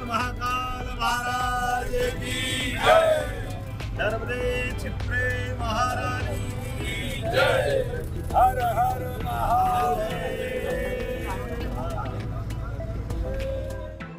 महाकाल महाराज की महारानी की हर हर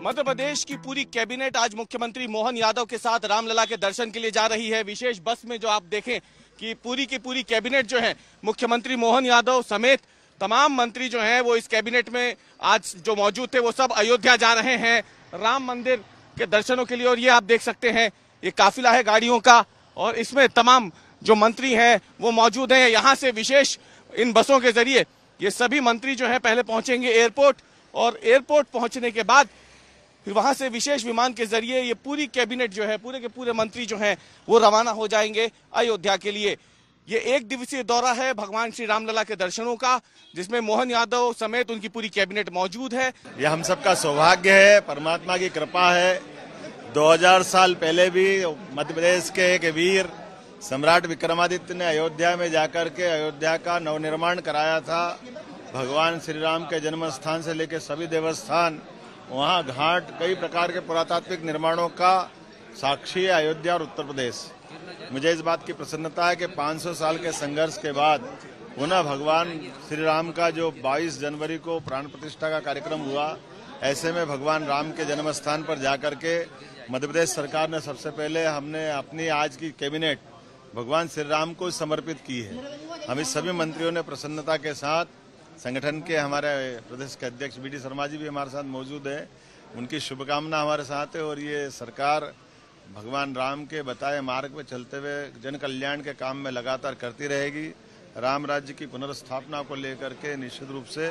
मध्य प्रदेश की पूरी कैबिनेट आज मुख्यमंत्री मोहन यादव के साथ रामलला के दर्शन के लिए जा रही है। विशेष बस में जो आप देखें कि पूरी की पूरी कैबिनेट जो है, मुख्यमंत्री मोहन यादव समेत तमाम मंत्री जो हैं, वो इस कैबिनेट में आज जो मौजूद थे, वो सब अयोध्या जा रहे हैं। राम मंदिर के दर्शनों के लिए, और ये आप देख सकते हैं, ये काफिला है गाड़ियों का, और इसमें तमाम जो मंत्री हैं, वो मौजूद हैं। यहाँ से विशेष इन बसों के ज़रिए ये सभी मंत्री जो हैं, पहले पहुँचेंगे एयरपोर्ट, और एयरपोर्ट पहुँचने के बाद फिर वहाँ से विशेष विमान के ज़रिए ये पूरी कैबिनेट जो है, पूरे के पूरे मंत्री जो हैं, वो रवाना हो जाएँगे अयोध्या के लिए। ये एक दिवसीय दौरा है भगवान श्री रामलला के दर्शनों का, जिसमें मोहन यादव समेत उनकी पूरी कैबिनेट मौजूद है। ये हम सबका सौभाग्य है, परमात्मा की कृपा है। 2000 साल पहले भी मध्य प्रदेश के एक वीर सम्राट विक्रमादित्य ने अयोध्या में जाकर के अयोध्या का नवनिर्माण कराया था। भगवान श्री राम के जन्म स्थान से लेकर सभी देवस्थान, वहाँ घाट, कई प्रकार के पुरातात्विक निर्माणों का साक्षी है अयोध्या और उत्तर प्रदेश। मुझे इस बात की प्रसन्नता है कि 500 साल के संघर्ष के बाद पुनः भगवान श्री राम का जो 22 जनवरी को प्राण प्रतिष्ठा का कार्यक्रम हुआ, ऐसे में भगवान राम के जन्म स्थान पर जाकर के मध्य प्रदेश सरकार ने सबसे पहले हमने अपनी आज की कैबिनेट भगवान श्री राम को समर्पित की है। हम इस सभी मंत्रियों ने प्रसन्नता के साथ संगठन के हमारे प्रदेश के अध्यक्ष बी डी शर्मा जी भी हमारे साथ मौजूद है। उनकी शुभकामना हमारे साथ है और ये सरकार भगवान राम के बताए मार्ग पर चलते हुए जन कल्याण के काम में लगातार करती रहेगी। राम राज्य की पुनर्स्थापना को लेकर के निश्चित रूप से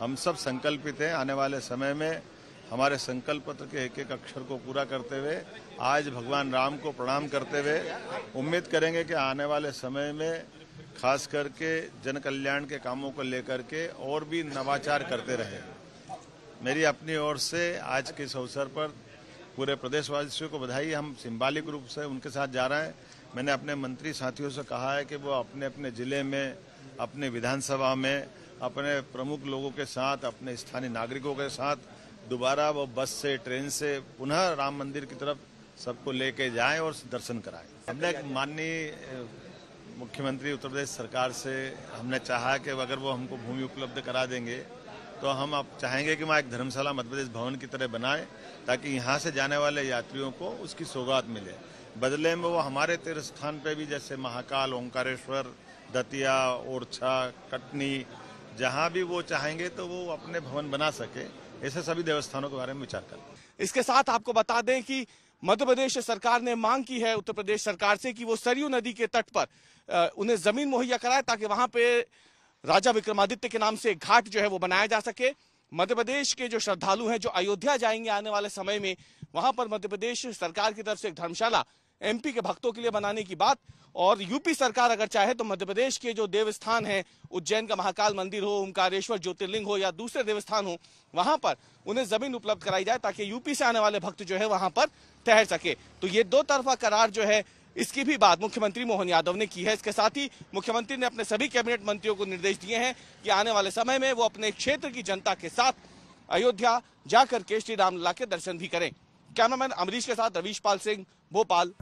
हम सब संकल्पित हैं। आने वाले समय में हमारे संकल्प पत्र के एक एक अक्षर को पूरा करते हुए, आज भगवान राम को प्रणाम करते हुए उम्मीद करेंगे कि आने वाले समय में खास करके जन कल्याण के कामों को लेकर के और भी नवाचार करते रहे। मेरी अपनी ओर से आज के इस अवसर पर पूरे प्रदेशवासियों को बधाई। हम सिंबालिक रूप से उनके साथ जा रहे हैं। मैंने अपने मंत्री साथियों से कहा है कि वो अपने अपने ज़िले में, अपने विधानसभा में, अपने प्रमुख लोगों के साथ, अपने स्थानीय नागरिकों के साथ दोबारा वो बस से, ट्रेन से पुनः राम मंदिर की तरफ़ सबको लेके जाएँ और दर्शन कराएँ। हमने माननीय, मुख्यमंत्री उत्तर प्रदेश सरकार से हमने चाहा कि अगर वो हमको भूमि उपलब्ध करा देंगे तो हम आप चाहेंगे कि वहाँ एक धर्मशाला मध्य प्रदेश भवन की तरह बनाए, ताकि यहाँ से जाने वाले यात्रियों को उसकी सौगात मिले। बदले में वो हमारे तीर्थ स्थान पर भी, जैसे महाकाल, ओंकारेश्वर, दतिया, ओरछा, कटनी, जहाँ भी वो चाहेंगे तो वो अपने भवन बना सके। ऐसे सभी देवस्थानों के बारे में विचार कर। इसके साथ आपको बता दें कि मध्य प्रदेश सरकार ने मांग की है, उत्तर प्रदेश सरकार से, कि वो सरयू नदी के तट पर उन्हें ज़मीन मुहैया कराए, ताकि वहाँ पे राजा विक्रमादित्य के नाम से घाट जो है वो बनाया जा सके। मध्य प्रदेश के जो श्रद्धालु हैं, जो अयोध्या जाएँगे आने वाले समय में, वहाँ पर मध्य प्रदेश सरकार की तरफ़ से एक धर्मशाला एमपी के भक्तों के लिए बनाने की बात। और यूपी सरकार अगर चाहे तो मध्य प्रदेश के जो देवस्थान हैं, उज्जैन का महाकाल मंदिर हो, ओंकारेश्वर ज्योतिर्लिंग हो या दूसरे देवस्थान हो, वहाँ पर उन्हें ज़मीन उपलब्ध कराई जाए ताकि यूपी से आने वाले भक्त जो है वहाँ पर ठहर सके। तो ये दो तरफा करार जो है इसकी भी बात मुख्यमंत्री मोहन यादव ने की है। इसके साथ ही मुख्यमंत्री ने अपने सभी कैबिनेट मंत्रियों को निर्देश दिए हैं कि आने वाले समय में वो अपने क्षेत्र की जनता के साथ अयोध्या जाकर के श्री रामलला के दर्शन भी करें। कैमरामैन अमरीश के साथ रवीश पाल सिंह, भोपाल।